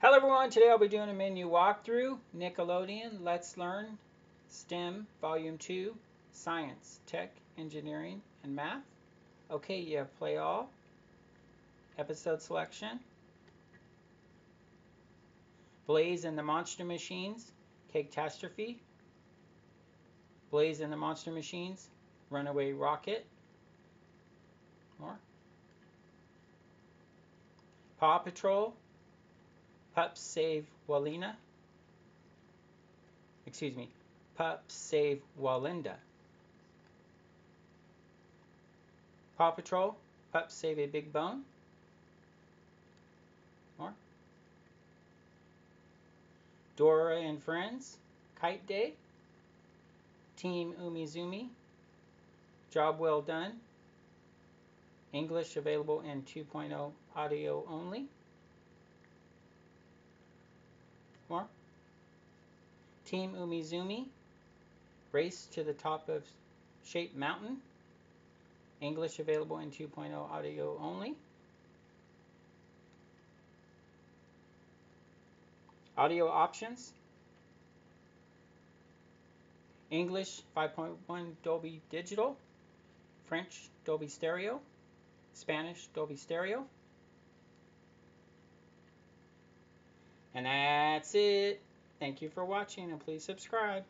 Hello everyone, today I'll be doing a menu walkthrough, Nickelodeon, Let's Learn, STEM, Volume 2, Science, Tech, Engineering, and Math. Okay, you have Play All, Episode Selection, Blaze and the Monster Machines, Caketastrophe, Blaze and the Monster Machines, Runaway Rocket, more, Paw Patrol, Pups Save Wallina. Excuse me. Pups Save Walinda. Paw Patrol. Pups Save a Big Bone. More. Dora and Friends. Kite Day. Team Umizoomi. Job Well Done. English available in 2.0 audio only. More. Team Umizoomi. Race to the top of Shape Mountain. English available in 2.0 audio only. Audio options. English 5.1 Dolby Digital. French Dolby Stereo. Spanish Dolby Stereo. And that's it. Thank you for watching and please subscribe.